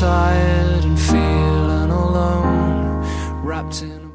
tired and feeling alone, wrapped in.